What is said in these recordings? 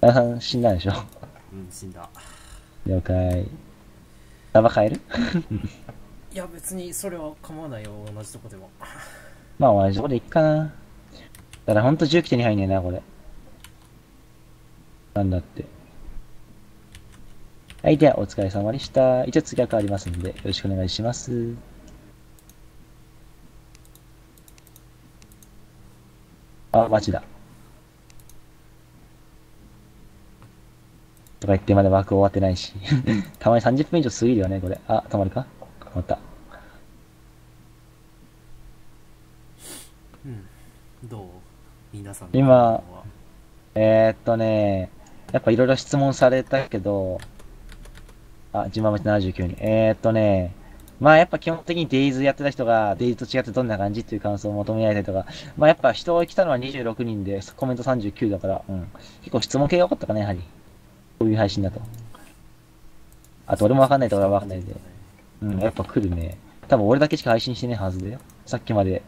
あさん 死んだんでしょうん死んだ了解。サバ変える？いや別にそれは構わないよ同じとこでも まあ同じとこでいっかな。だからほんと重機手に入んねえな、これ。なんだって。はい、ではお疲れ様でした。一応次は変わりますんで、よろしくお願いします。あ、マジだ。とか言ってまだ枠終わってないし。たまに30分以上過ぎるよね、これ。あ、止まるか？止まった。うんどう？皆さん今えー、っとね、やっぱいろいろ質問されたけど、あ、自慢町79人。えー、っとね、まあやっぱ基本的にデイズやってた人が、デイズと違ってどんな感じっていう感想を求められたりとか、まあやっぱ人を来たのは26人で、コメント39だから、うん。結構質問系が多かったかね、やはり。こういう配信だと。あと俺もわかんないと俺はわかんないんで。うん、やっぱ来るね。多分俺だけしか配信してねえはずだよ。さっきまで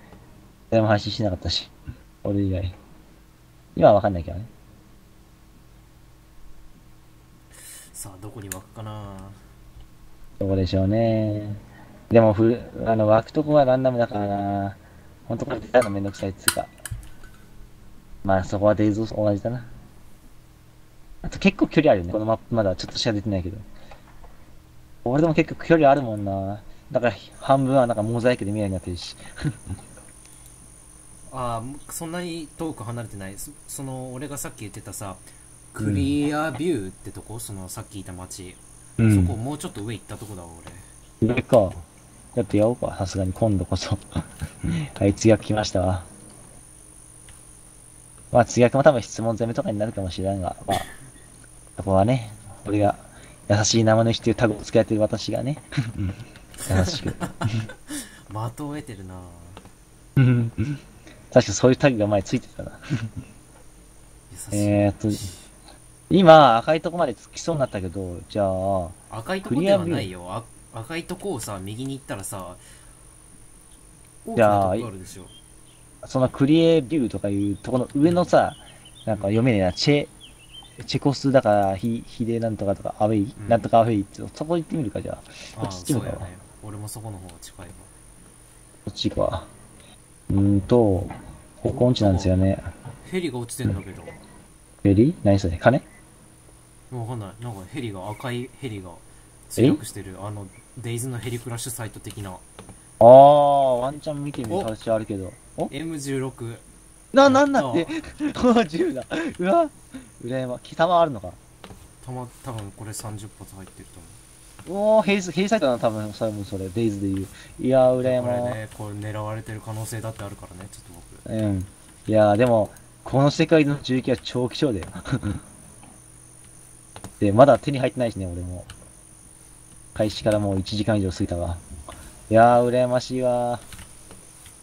誰も配信してなかったし。俺以外。今はわかんないけどね。さあどこに湧くかなどこでしょうね。でもふ、あの、湧くとこはランダムだからな。ほんとこれ出たいのめんどくさいっつうか。まあそこはデイズと同じだな。あと結構距離あるよね。このマップまだちょっとしか出てないけど。俺でも結構距離あるもんな。だから半分はなんかモザイクで見えるようになってるし。ああそんなに遠く離れてないそその俺がさっき言ってたさクリアビューってとこ、そのさっき言った街、うそこもうちょっと上行ったとこだわ俺上か。やってやろうか。さすがに今度こそ。はい、次は来ましたわ。まあ次はも多分質問攻めとかになるかもしれんが、まあ、そこはね、俺が優しい生主っていうタグを付き合ってる私がね、優しく。的を得てるな。確かそういうタグが前ついてたな。えーっと、今赤いとこまで着きそうになったけど、じゃあ、赤いとこではないよ。あ赤いとこをさ右に行ったらさ大きじゃあなとこあるでしょ。そのクリエビューとかいうとこの上のさ、なんか読めねえな、チェ、チェコスだから、ヒ、ヒデなんとかとか、アウェイ、うん。なんとかアウェイって、そこ行ってみるか、じゃあ。ああこっち行ってみるか。そうやね。俺もそこの方が近いわ。こっちか。う。ーんと、ここんちなんですよね。ヘリが落ちてんだけど。ベリ？ー何それ？金わかんない。なんかヘリが赤いヘリが墜落してる。あのデイズのヘリクラッシュサイト的な。あー、ワンチャン見てみる。形はあるけど。お？M16 な、なんだって銃だ。うわ、羨ま、貴様あるのか。たま多分これ30発入ってると思うおー、ヘイズ、ヘイサイトだな、多分、それもそれ、デイズで言う。いやー、羨これま。ねこれ狙われてる可能性だってあるからねちょっと僕うん。いやー、でも、この世界での銃器は超貴重だよ。で、まだ手に入ってないしね、俺も。開始からもう1時間以上過ぎたわ。いやー、羨ましいわ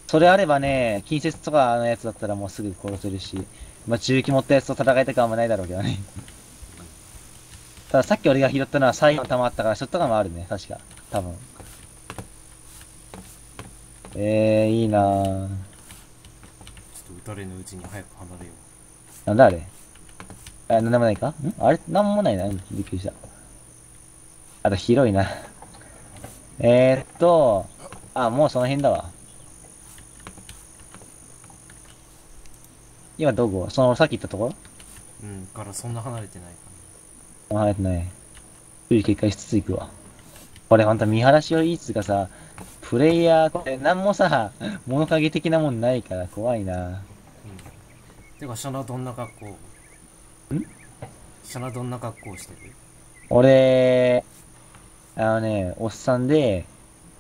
それあればね、近接とかのやつだったらもうすぐ殺せるし、まあ、銃器持ったやつと戦いたくはあんまないだろうけどね。たださっき俺が拾ったのは最後の弾あったから、ショットガンもあるね、確か。多分。えー、いいなー。ちょっと撃たれぬうちに早く離れよなんだあれ？あ、なんでもないか？ん？あれなんもないな。うんびっくりした。あと広いな。えー、っと、あ、もうその辺だわ。今どこ？そのさっき言ったとこ？ろううんからそんな離れてないかあ、入ってない。注意警戒しつつ行くわ。これほんと見晴らしはいいっつうかさ、プレイヤー、これなんもさ、物陰的なもんないから怖いな。らうんてかシャナどんな格好？ん？シャナどんな格好してる？俺、あのね、おっさんで、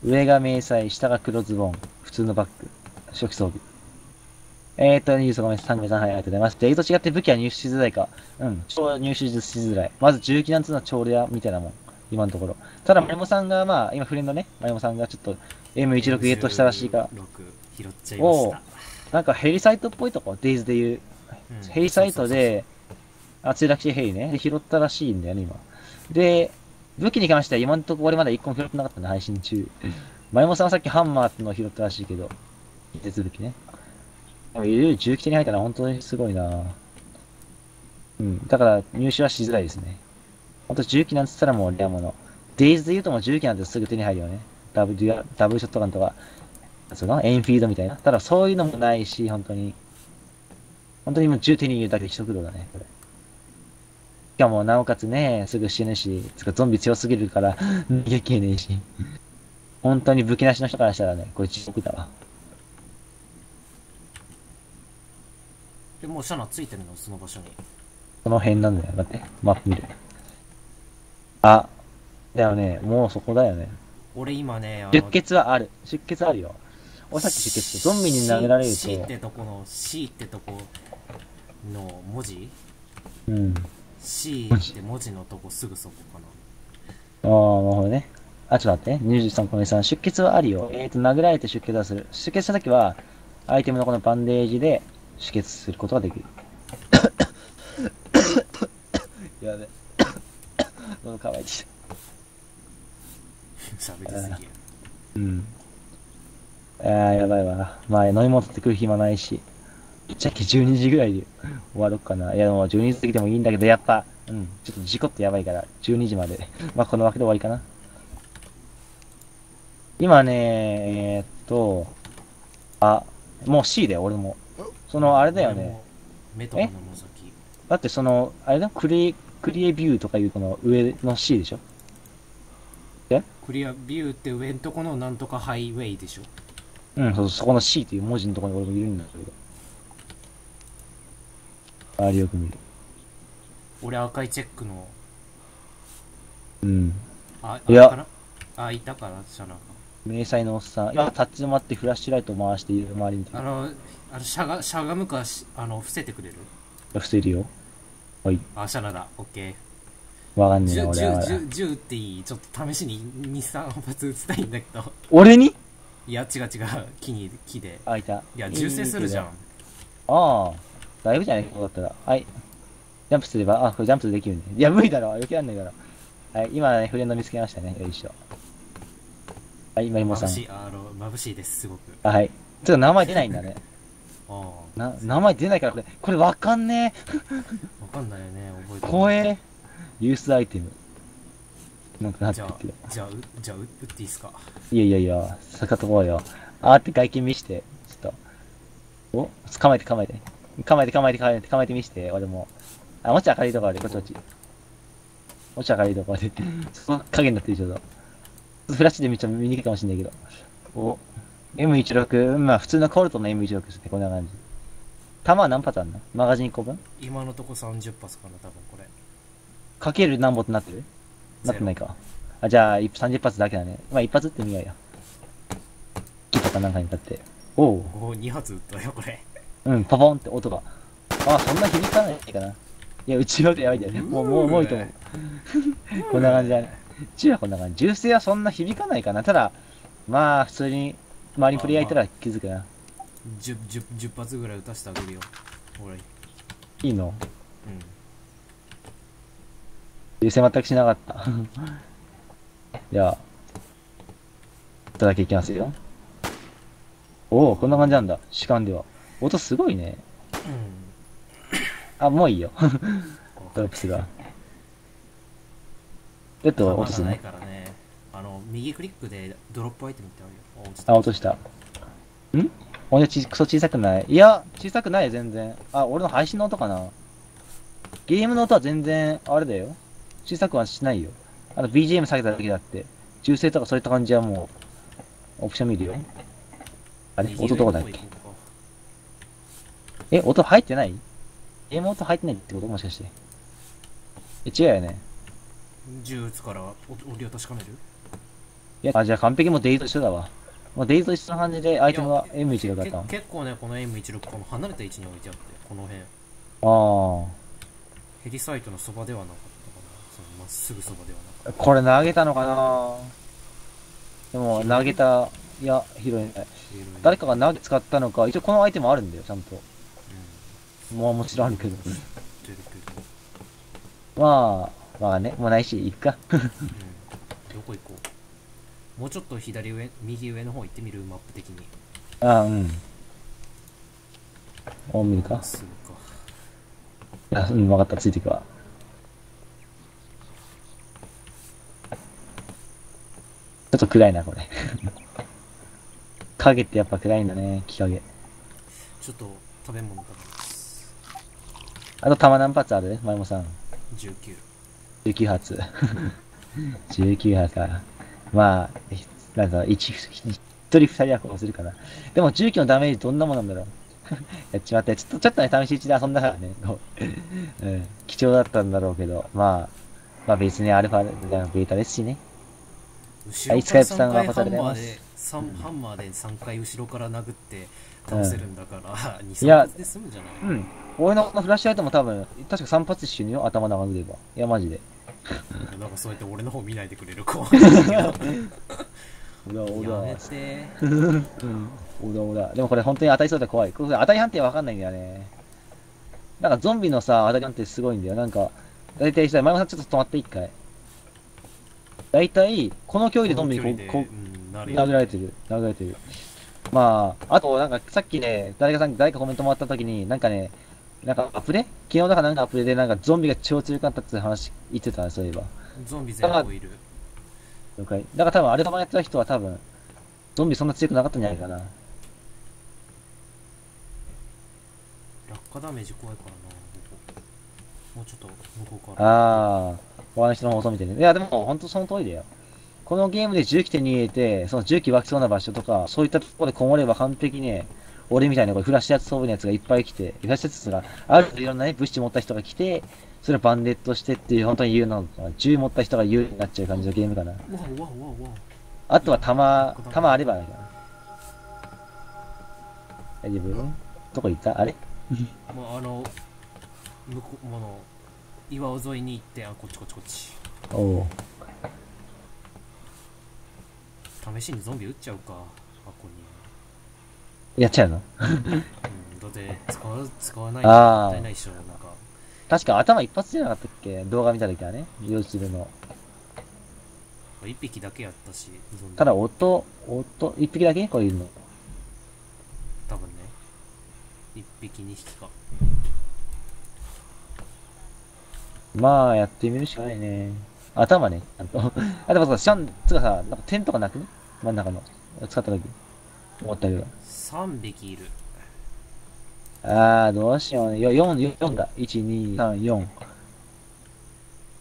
上が迷彩、下が黒ズボン、普通のバッグ、初期装備。えーと、ニュースごめん、3名さん、はい、ありがとうございます。デイと違って武器は入手しづらいか。うん、超入手しづらい。まず重機なんつうのは超レアみたいなもん。今のところ。ただ、マリモさんが、まあ、今フレンドね、マリモさんがちょっと M16 ゲットしたらしいから、6拾っちゃいましたなんかヘリサイトっぽいとこ、デイズで言う。うんヘリサイトで、あ、墜落してヘリね。で、拾ったらしいんだよね、今。で、武器に関しては今のところ俺まだ1個も拾ってなかったね、配信中。前もさんはさっきハンマーってのを拾ったらしいけど、鉄武器ね。でも、いろいろ銃器手に入ったら本当にすごいなうん。だから入手はしづらいですね。あと重機なんつったらもうレアもの。デイズで言うともう重機なんてすぐ手に入るよね。ダブルや、ダブルショットガンとか、そのエンフィードみたいな。ただそういうのもないし、本当に。本当にもう銃手に入れるだけで一苦労だね、これ。しかも、なおかつね、すぐ死ぬし、つかゾンビ強すぎるから、逃げきれねえし。本当に武器なしの人からしたらね、これ地獄だわ。でもうシャナついてるのその場所にこの辺なんだよ。待って、マップ見る。あ、だよね、もうそこだよね。俺今ね出血はある。出血あるよ。俺さっき出血ゾンビに投げられる C, C っと、てとこの C ってとこの文字？うん。C って文字のとこすぐそこかなああ、なるほどね。あ、ちょっと待って。23小目さん、出血はあるよ。えーと、殴られて出血はする。出血したときは、アイテムのこのバンデージで出血することができる。やべ。喉乾いてきた。喋りすぎやうん。ああ、やばいわ。まあ、飲み物取ってくる暇ないし。ぶっちゃけ12時ぐらいで終わろうかな。いや、もう12時過ぎてもいいんだけど、やっぱ、うん、ちょっと事故ってやばいから、12時まで。まあ、この枠で終わりかな。今ね、えー、っと、あ、もう C だよ、俺も。その、あれだよね。メトロノの先だってその、あれだ、クリエ、クリエビューとかいうこの上の C でしょ？クリアビューって上んとこのなんとかハイウェイでしょ？うん、そうそこの C っていう文字のところに俺もいるんだけど。あれよく見る。俺赤いチェックのうん。あいやあいたからシャナが迷彩のおっさん。今、立ち止まってフラッシュライトを回している周り見てる。あのあのしゃがしゃがむかしあの伏せてくれる？伏せるよ。はい。あシャナだオッケわかんねえな、俺は。銃銃銃っていい？ちょっと試しに23発撃ちたいんだけど 俺に？いや違う違う木に木であ、いた。いや銃声するじゃんああ。だいぶじゃないここだったら。はい。ジャンプすれば、あ、これジャンプできるね。いや、無理だろ。余計あんないから。はい。今ね、フレンド見つけましたね。よいしょ。はい、マリモさん。眩しいあの眩しいですすごくあはい。ちょっと名前出ないんだね。な、名前出ないからこれ、これわかんねわかんないよね覚ええ。て怖え。ユースアイテム。なんかなってじゃあるけど。じゃあうじゃあう撃っていいっすか？いやいやいや、坂とこうよ。あーって外見見して、ちょっと。お？構えて構えて。構えて構えて構えて構えて見して、俺も。あ、もうちょい明るいところで、こっちこっち。もうちょい明るいところで。その影になってるちょうど。フラッシュでめっちゃ見にくいかもしれないけど。お？M16、まあ普通のコルトの M16 ですね、こんな感じ。弾は何発あんの？マガジン1個分？今のとこ30発かな多分これかける何本ってなってる？なってないか。あ、じゃあ、30発だけだね。まあ一発ってみようよ。木とかなんかに立って。おう。おお2発撃ったよこれうん、パポンって音が。あ、そんな響かないかな。いや、うちはやばいんだよね。もう、もう重いと思う。こんな感じだね。うちはこんな感じ。銃声はそんな響かないかな。ただ、まあ、普通に、周りにプレイヤーいたら気づくな。10, 10, 10発ぐらい撃たせてあげるよ俺うんいいの？銃声全くしなかった。じゃあ、いただけいきますよ。おお、こんな感じなんだ。主観では。音すごいね。あ、もういいよ。ドロップスが。えっと、弾落とすね。右クリックでドロップアイテムってあるよあ落とした。ん？俺ち、クソ小さくない？いや、小さくない全然。あ、俺の配信の音かな？ゲームの音は全然、あれだよ。小さくはしないよ。あと BGM 下げただけだって。銃声とかそういった感じはもう、オプション見るよ。あれ右音どこだっけ？え、音入ってない？ゲーム音入ってないってこと？もしかして。え、違うよね。う銃撃つからお音量確かめる？いや、あ、じゃあ完璧もうデイズと一緒だわ。もうデイズと一緒な感じでアイテムは M1 だった結構ねこの M16 この離れた位置に置いてあってこの辺あヘリサイトのそばではなかったかなそのまっすぐそばではなかっあ。これ投げたのかな？でも投げた、いや、拾えない。た誰かが投げ使ったのか、一応このアイテムあるんだよ、ちゃんと。うんもうもちろんあるけど。出るけどまあ、まあね、もうないし、いっか。うんどこ行こう？もうちょっと左上右上の方行ってみる？マップ的にあうん。お、見るか。すぐかあうん、わかった、ついていくわ。ちょっと暗いな、これ。影ってやっぱ暗いんだね、木影。ちょっと食べ物食べますあと弾何発ある？前もさん。19 19発。19発か。まあ、ひなんか、一、一人二人は殺せるかな。でも、重機のダメージどんなもんなんだろう。やっちまった。ちょっと、ちょっとね、試し打ちで遊んだからね。こううん。貴重だったんだろうけど、まあ、まあ別にアルファ、ベータですしね。後ろスカイプさんから3回お答えでございますハンマーで三ハンマーで3回後ろから殴って倒せるんだから、2、いや3発で済むんじゃない？うん。俺のフラッシュライトも多分、確か3発死ぬよ、頭殴れば。いや、マジで。なんかそうやって俺の方見ないでくれる子俺は、俺はやめ。て うん。俺は、俺は。でもこれ本当に当たりそうで怖い。これ当たり判定わかんないんだよね。なんかゾンビのさ、当たり判定すごいんだよ。なんか、だいたいさ、前もさんちょっと止まって一回。だいたい、この距離でゾンビにこう、こ殴られてる。殴られてる。まあ、あと、なんか、さっきね、誰かさん、誰かコメントもらった時に、なんかね、なんかアプレ昨日だかなんかアプレで、なんかゾンビが超強かったって話言ってた？ね、そういえば。ゾンビ全部いる了解。だから多分、あれともやってた人は多分、ゾンビそんな強くなかったんじゃないかな。落下ダメージ怖いからなもうちょっと向こうからああ、他の人の放送見てね。いや、でも、本当その通りだよ。このゲームで重機手に入れて、その重機湧きそうな場所とか、そういったところでこもれば完璧にね、俺みたいなこれフラッシュやつ装備のやつがいっぱい来て、フラッシュやつが、あるいろんなね、物資持った人が来て、それをバンデットしてっていう、本当に有能な、銃持った人が有利になっちゃう感じのゲームかな。あとは弾、弾あればかな。大丈夫？どこ行った？あれ？もうあの向こうもの岩尾沿いに行ってあこっちこっちこっち。おお試しにゾンビ撃っちゃうか箱やっちゃうの？に、うん、だって使わ使わないともったいないっしょなんか確か頭一発じゃなかったっけ？動画見た時はね。要するの。一匹だけやったしただ音、音、一匹だけ？こういうの。多分ね一匹二匹かまあ、やってみるしかないね。頭ね、ちゃんと。あ、でもさ、シャン、つうかさ、なんか点とかなくね？真ん中の。使った時。思ったけど。3匹いるあー、どうしようね。よ、4、4だ。1、2、3、4。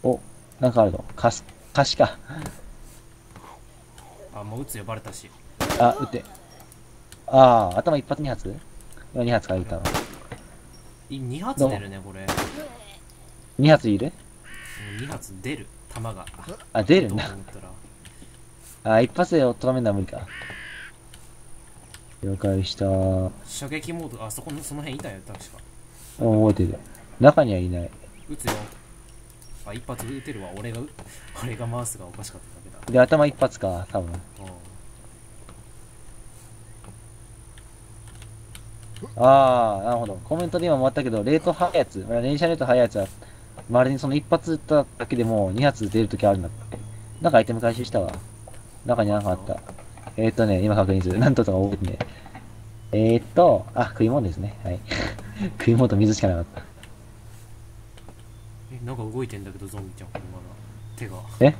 お、なんかあるの。かす、かしか。あもう撃つ呼ばれたしあ、撃って。あー、頭一発二発 ?2 発から撃ったの。い2発出るねこれ2発いる？2発出る弾があ、出るんだあ、一発で止めるのは無理か。了解した。うん、射撃モードあそこのその辺いたよ確か覚えてる。中にはいない。撃つよあ一発撃てるわ俺が俺がマウスがおかしかっただけだで、頭一発か、多分。うんあー、なるほど。コメントで今もあったけど、レート速いやつ、連射レート速いやつは、まるにその一発撃っただけでも2発出るときあるんだって。なんかアイテム回収したわ。中になんかあった。えーっとね、今確認する。なんととか覚えてね。えーっと、あ、食い物ですね。はい。食い物と水しかなかった。えなんか動いてんだけどゾンビちゃんこのまま手がえ？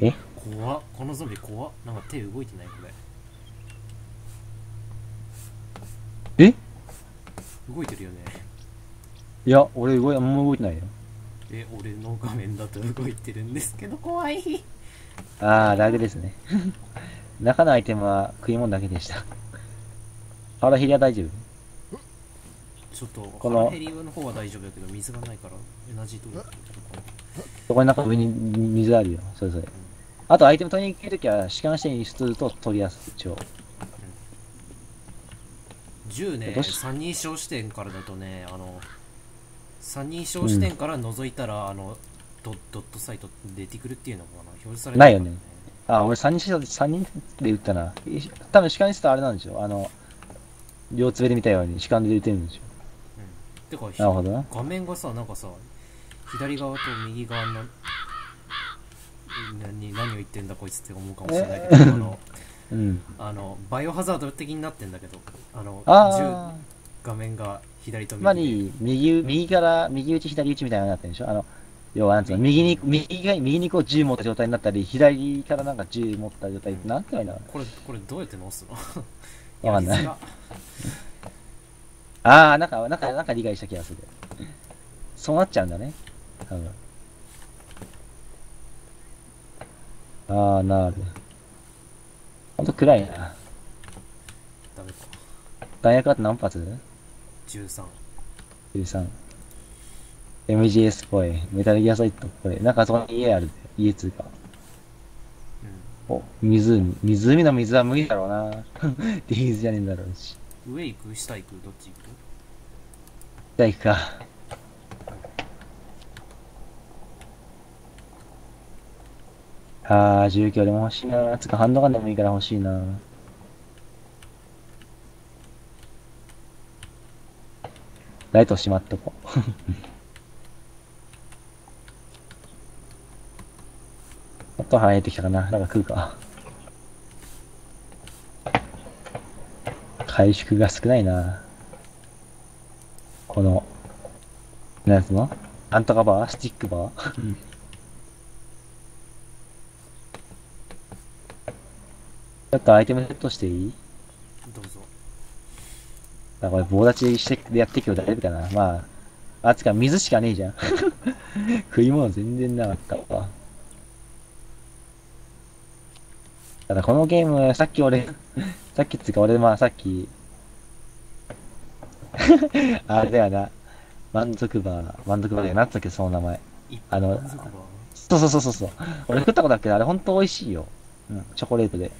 え？怖っこのゾンビ怖っなんか手動いてないこれえ？動いてるよねいや、俺動い、あんま動いてないよ。え俺の画面だと動いてるんですけど怖いあー、ラグですね。中のアイテムは食い物だけでした。腹減りは大丈夫？ちょっとこの腹減りの方は大丈夫だけど水がないからエナジー取るそこになんか上に水あるよ。それぞれ。あとアイテム取りに行くときは、スキャンしてすると取りやすい。一応。銃ねどうし三人称視点からだとねあの三人称視点から覗いたら、あのドドットサイト出てくるっていうのかな表示されてないよね。あ、俺3人してた、三人で撃ったな。い多分主観にするとあれなんでしょあの、両つべで見たように主観で撃てるんでしてかょなるほどな。画面がさなんかさ左側と右側の何何を言ってんだこいつって思うかもしれないけどあの うん。あのバイオハザード的になってんだけどあのあ画面が左と右で。り、右、右から、右打ち、左打ちみたいになってるでしょ？あの、要は、なんつうの、右に、右が、右にこう銃持った状態になったり、左からなんか銃持った状態なんて言えばいいんだろこれこれどうやって直すの？うわかんない。ああ、なんか、なんか、なんか理解した気がする。そうなっちゃうんだね。多分。ああ、なる。ほんと暗いな。ダメか弾薬あって何発？13 ?13。MGS っぽい。メタルギアソリッドっぽい。なんかそこに家あるで。家つうか。うお、湖。湖の水は無理だろうな。ディーズじゃねえんだろうし。ん上行く？下行く？どっち行く？じゃあ行くか。あー、重機俺も欲しいな。つか、ハンドガンでもいいから欲しいな。ライトしまっとこう。もっと生えてきたかな？なんか食うか？回復が少ないな。この、なんやつの？なんとかバー？スティックバー？ちょっとアイテムセットしていい？どうぞあ、これ棒立ちしてやって今日大丈夫かなまあ、あ、つか水しかねえじゃん。食い物全然なかったわ。ただこのゲーム、さっき俺、さっきっつうか俺まあさっき、あれだよな。満足バー、満足バーでなんつったっけ、その名前。一あのそうそうそうそうそう。俺食ったことあるけど、あれほんと美味しいよ。うん、チョコレートで。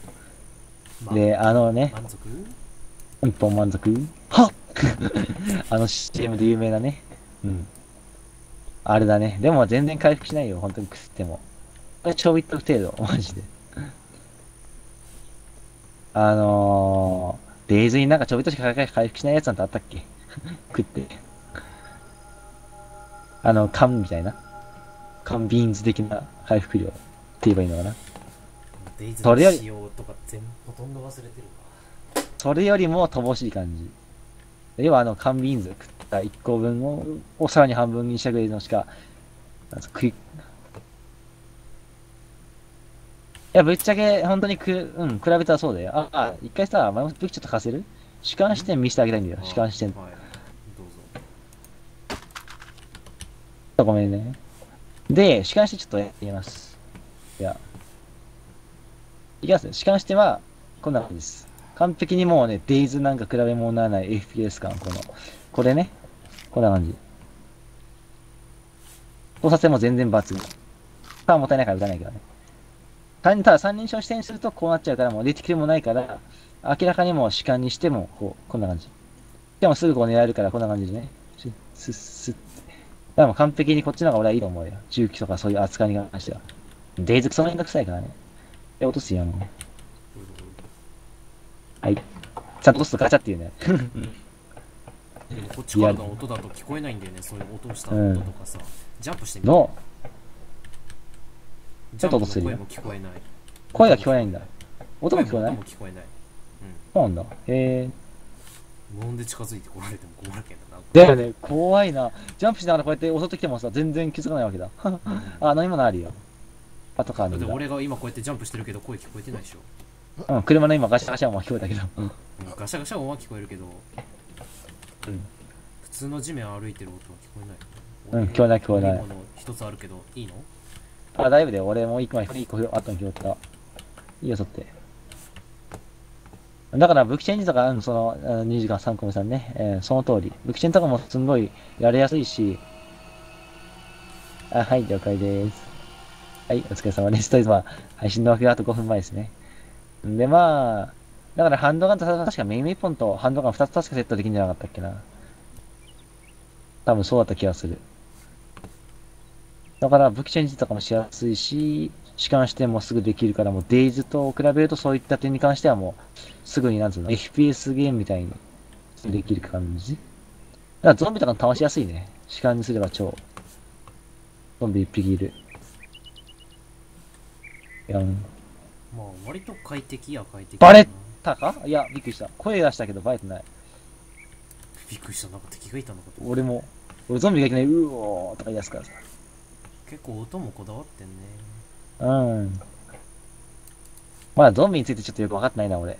まで、あのね、満足？一本満足？はっ あの CM で有名なね。うん。あれだね。でも全然回復しないよ、本当に食っても。これちょびっと程度、マジで。あのー、 DayZ になんかちょびっとしか回復しないやつなんてあったっけ？食って。あの、缶みたいな？缶ビーンズ的な回復量って言えばいいのかな？ DayZ それよりの仕様とか全ほとんど忘れてるかそれよりも乏しい感じ。要はあの、缶ビーンズ食った1個分ををさらに半分にしたぐらいのしか食い、いや、ぶっちゃけ、本当にく、うん、比べたらそうだよ。あ、あ、一回さ、前も武器ちょっと貸せる？主観視点見せてあげたいんだよ。主観視点。はいどうぞごめんね。で、主観視点ちょっとやります。いや。いきますね。主観視点は、こんな感じです。完璧にもうね、デイズなんか比べ物にならない FPS 感、この、これね。こんな感じ。操作性も全然抜群。パワーもったいないから打たないけどね。単ただ三人称視点にするとこうなっちゃうから、もう出てきてもないから、明らかにもう主観にしても、こう、こんな感じ。でもすぐこう狙えるから、こんな感じでね。スッスッって。でも完璧にこっちの方が俺はいいと思うよ。重機とかそういう扱いに関しては。デイズクソめんどくさいからね。え、落とすよ、もう。はい。ちゃんと落とすとガチャっていうね。でもこっちからの音だと聞こえないんだよねそういう音した音とかさ、ジャンプしてみの、ジャンプのちょっと音するよ声も聞こえない声が聞こえないんだ。音も聞こえない？音も聞こえないそうなんだ。へえ。無音で近づいてこられても困るけどなだよね、怖いな。ジャンプしながらこうやって襲ってきてもさ、全然気づかないわけだ。あ、飲み物あるよ。パトカーにだ。俺が今こうやってジャンプしてるけど声聞こえてないでしょ、うん、車の今ガシャガシャ音は聞こえたけど。うんガシャガシャ音は聞こえるけど、うん普通の地面歩いてる音は聞こえないうん聞こえない聞こえない一つあるけどいいの？あ、大丈夫だよ。俺も一個前、一個後に拾った。いいよ、そって。だから、武器チェンジとか、その、2時間3個目さんね、えーその通り。武器チェンジとかもすんごいやりやすいし、あ、はい、了解です。はい、お疲れ様です。とりあえずまあ、配信の枠があと5分前ですね。んで、まあ、だからハンドガンと確かメイン1本とハンドガン2つ確かセットできんじゃなかったっけな。多分そうだった気がする。だから武器チェンジとかもしやすいし、主観視点もすぐできるから、もうデイズと比べるとそういった点に関してはもう、すぐになんつうの、FPS ゲームみたいにできる感じ。だからゾンビとか倒しやすいね。主観にすれば超。ゾンビ一匹いる。いや、んまあ割と快適や快適バレたか？いや、びっくりした。声出したけどバレてない。びっくりしたなんか敵がいたのかと俺も、俺ゾンビがいきなり、うおーとか言い出すからさ。結構音もこだわってんねうん。まだゾンビについてちょっとよく分かってないな、俺。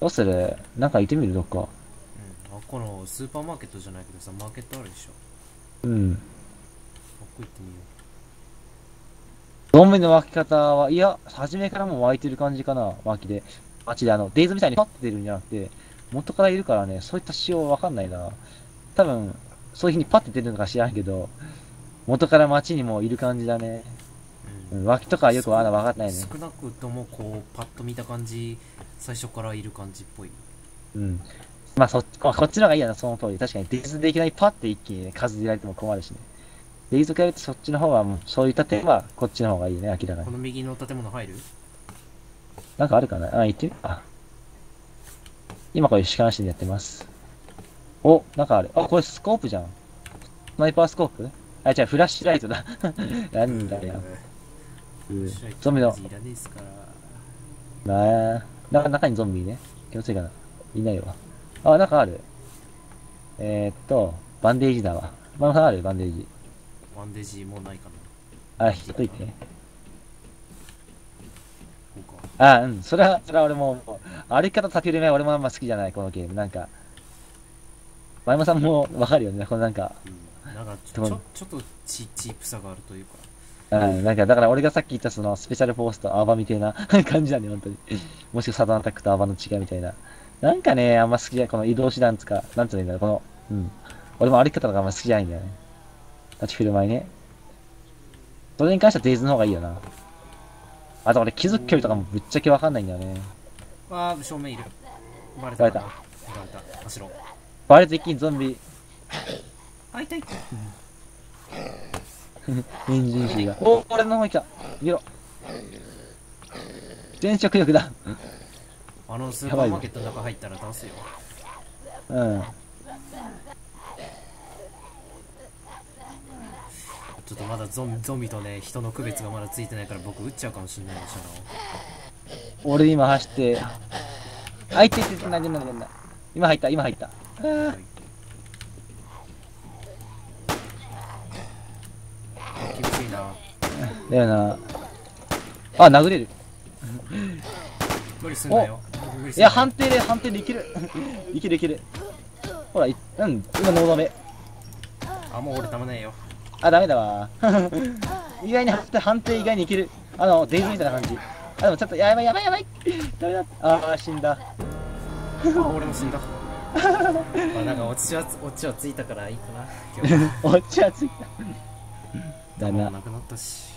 どうする？なんか行ってみる？どっか。うんあこのスーパーマーケットじゃないけどさマーケットあるでしょうん。あっこ行ってみよゾンビの湧き方は、いや、初めからもう湧いてる感じかな、湧きで。街であの、デイズみたいにパッて出るんじゃなくて、元からいるからね、そういった仕様わかんないな。多分、そういう風にパッて出るのか知らんけど、元から街にもいる感じだね。う、うんん、脇とかはよくまだ分かってないね。少なくともこうパッと見た感じ最初からいる感じっぽいうん。まあそっこっちの方がいいやな、その通り。確かにデイズでいきなりパッて一気にね、数でられても困るしね。デイズから言うとそっちの方は、もうそういった点は、こっちの方がいいね、明らかに。この右の建物入る？なんかあるかな？あ、行ってみあ。今これ主観視でやってます。お、なんかある。あ、これスコープじゃん。スナイパースコープ？あ、違う、フラッシュライトだ。なんだよ。うんゾンビの、なあ、な中にゾンビね。気のせいかな。いないわ。あ、なんかある。えー、っと、バンデージだわ。ママさんあるバンデージ。バンデージもうないかなあ、引っといて。あ、うん、それは、それは俺も、歩き方立てる目は俺もあんま好きじゃない、このゲーム。なんか、前山さんもわかるよね、このなんか、うんなんかちょちょっとチチープさがあるというかうん、なんか、だから俺がさっき言ったその、スペシャルフォースとアーバみたいな 感じだね、本当に。もしくはサダンアタックとアーバの違いみたいな。なんかね、あんま好きじゃない、この移動手段つか、なんつうのいいんだろう、この、うん。俺も歩き方とかあんま好きじゃないんだよね。立ち振る舞いね。それに関してはデイズの方がいいよな。あと俺気づく距離とかもぶっちゃけわかんないんだよね。ああ正面いるバレたバレたバレたバレて一気にゾンビ、あ痛いエンジンシーが。お俺の方に来た。逃げろ。全速力だ。あのスーパーマーケットの中入ったら倒すようん。ちょっとまだゾンゾンビとね人の区別がまだついてないから僕撃っちゃうかもしれないでし俺今走って、あ、いていていて、なんでなんでなんで今入った、今入った。厳しいなだよな。あ、殴れる。無理すんなよいや、判定で、判定でいける。いけるいける。ほら、いうん、今ノーダメ。あもう俺たまねえよあ、ダメだわ。意外に判定、判定意外にいける。あの、デイズみたいな感じ。あ、でもちょっと、やばいやばいやばい。ダメだ。あー、死んだ。あ俺も死んだ まあなんかオチはオチはついたからいいかな今日はおっちゃついた。だな。なくなったし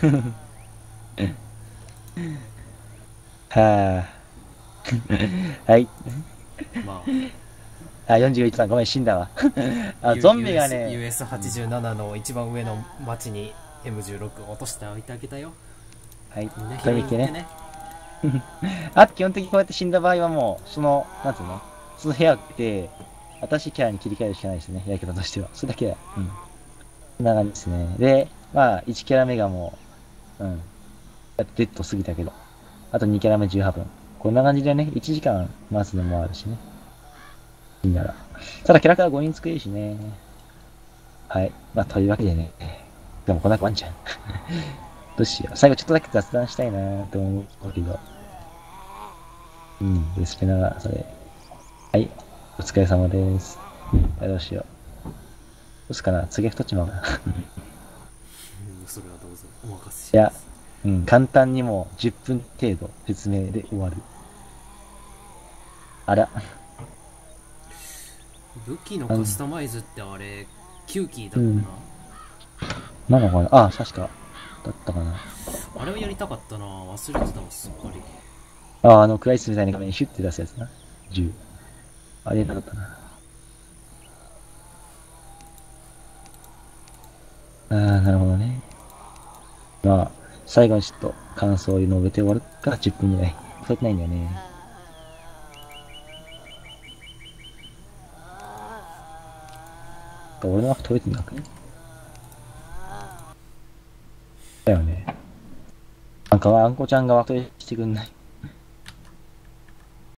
はあ。はい。まあ、41さん、ごめん、死んだわ。ああ、ゾンビがね、US87 の一番上の町に M16 落としておいてあげたよはいみんな、それ見てね。ねあと基本的にこうやって死んだ場合はもう、その、なんつうの？その部屋で、新しいキャラに切り替えるしかないですね、やり方としては。それだけは。うん。こんな感じですね。で、まあ、1キャラ目がもう、うん。デッド過ぎたけど。あと2キャラ目18分。こんな感じでね、1時間待つのもあるしね。いいなら。ただキャラクター5人作れるしね。はい。まあ、というわけでね。でもこんなワンちゃん。どうしよう。最後ちょっとだけ雑談したいなと思うけど。うん、デスペナが、それ。はい。お疲れ様です。はいどうしよう。どうすかな次は太っちまうかな。うんそれはどうぞお任せしいやますうん、簡単にもう10分程度説明で終わる。あら、武器のカスタマイズってあれ9キーだったな、なのかなあ、確か。だったかな。あれをやりたかったな忘れてたわすっかりあ、あの、クライスみたいに画面にシュッて出すやつな。銃。あれなかったな。あー、なるほどね。まあ、最後にちょっと感想を述べて終わるか、10分ぐらい。超えてないんだよね。俺の枠取れてなくねだよね。なんか、あんこちゃんが枠取りしてくんない。